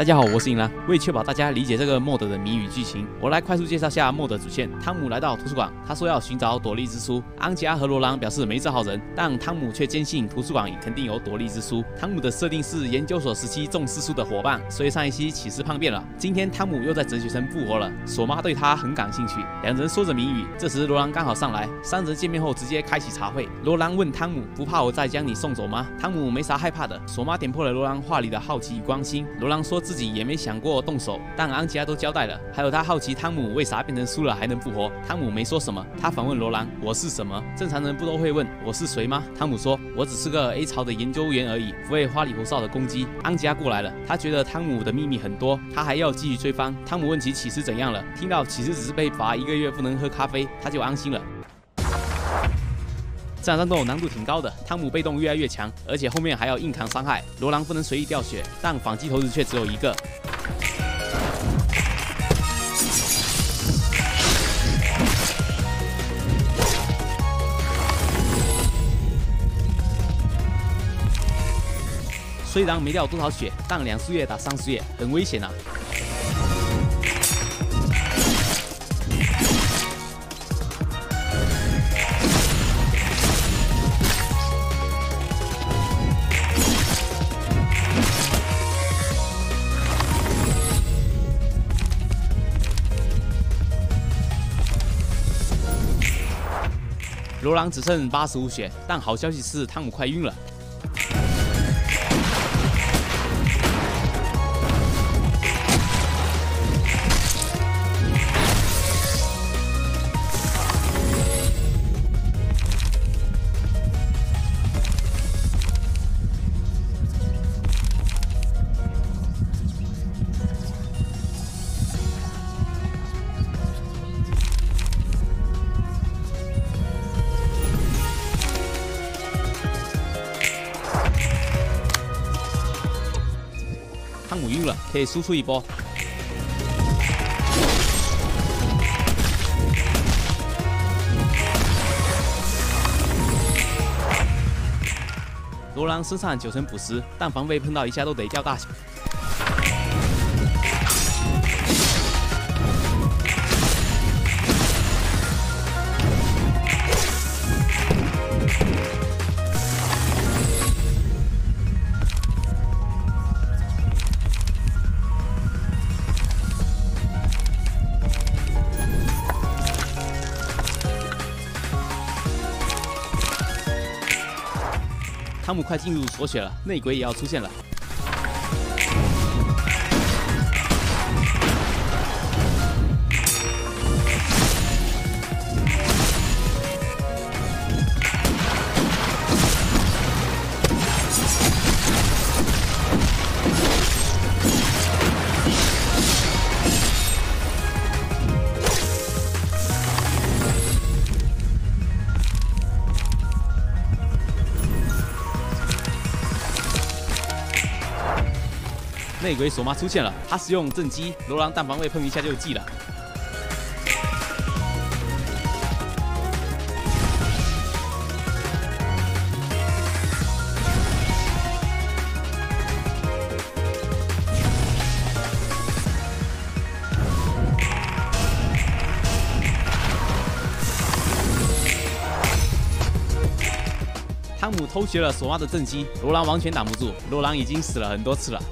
大家好，我是银兰。为确保大家理解这个 mod 的谜语剧情，我来快速介绍下 mod 主线。汤姆来到图书馆，他说要寻找朵莉之书。安吉拉和罗兰表示没这号人，但汤姆却坚信图书馆肯定有朵莉之书。汤姆的设定是研究所时期重私书的伙伴，所以上一期启示叛变了。今天汤姆又在哲学城复活了，索妈对他很感兴趣。两人说着谜语，这时罗兰刚好上来，三人见面后直接开启茶会。罗兰问汤姆：“不怕我再将你送走吗？”汤姆没啥害怕的。索妈点破了罗兰话里的好奇与关心。罗兰说。自己也没想过动手，但安吉拉都交代了。还有他好奇汤姆为啥变成输了还能复活，汤姆没说什么。他反问罗兰：“我是什么？正常人不都会问我是谁吗？”汤姆说：“我只是个 A 槽的研究员而已，不会花里胡哨的攻击。”安吉拉过来了，他觉得汤姆的秘密很多，他还要继续追番。汤姆问起启示怎样了，听到启示只是被罚一个月不能喝咖啡，他就安心了。这场战斗难度挺高的，汤姆被动越来越强，而且后面还要硬扛伤害。罗兰不能随意掉血，但反击投掷却只有一个。虽然没掉多少血，但两树叶打三树叶，很危险啊。罗朗只剩八十五血，但好消息是汤姆快晕了。汤姆晕了，可以输出一波。罗兰身上九成捕食，但防备碰到一下都得掉大血。汤姆快进入锁血了，内鬼也要出现了。内鬼索妈出现了，他使用正击，罗兰弹防卫碰一下就记了。汤姆偷学了索妈的正击，罗兰完全挡不住，罗兰已经死了很多次了。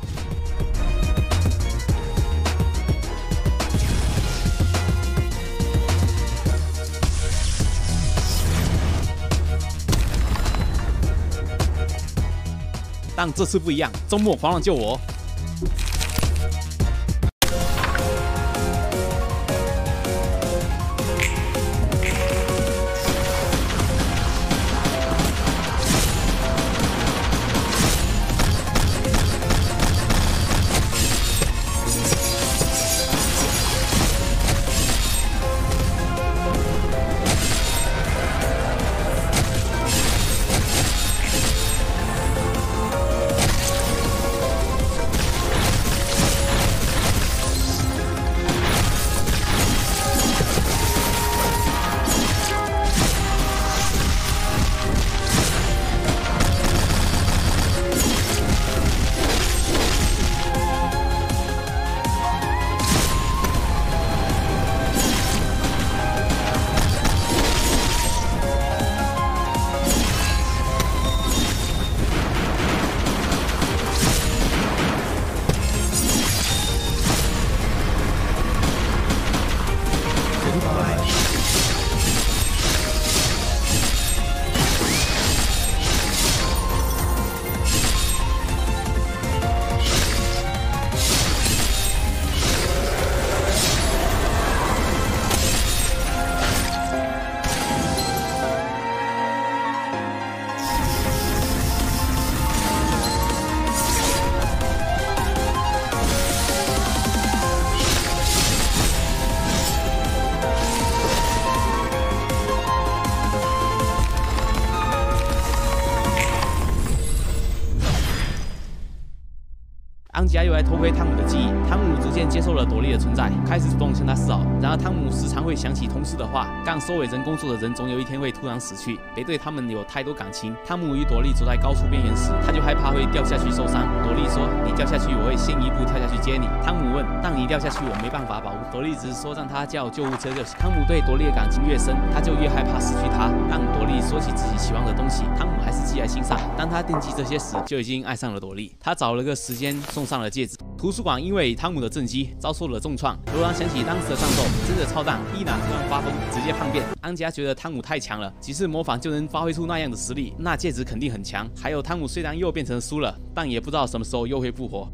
但这次不一样，周末狂浪救我。吉亚又来偷窥汤姆的记忆，汤姆逐渐接受了朵莉的存在，开始主动向她示好。然而汤姆时常会想起同事的话，干收尾人工作的人总有一天会突然死去，别对他们有太多感情。汤姆与朵莉走在高处边缘时，他就害怕会掉下去受伤。朵莉说：“你掉下去，我会先一步跳下去接你。”汤姆问：“但你掉下去，我没办法保护。”朵莉只是说让他叫救护车就行。汤姆对朵莉的感情越深，他就越害怕失去她。让朵莉说起自己喜欢的东西，汤姆还是记在心上。当他惦记这些时，就已经爱上了朵莉。他找了个时间送上了戒指。图书馆因为汤姆的震击遭受了重创。罗兰想起当时的战斗真的超赞，伊娜突然发疯，直接叛变。安吉拉觉得汤姆太强了，几次模仿就能发挥出那样的实力，那戒指肯定很强。还有汤姆虽然又变成书了，但也不知道什么时候又会复活。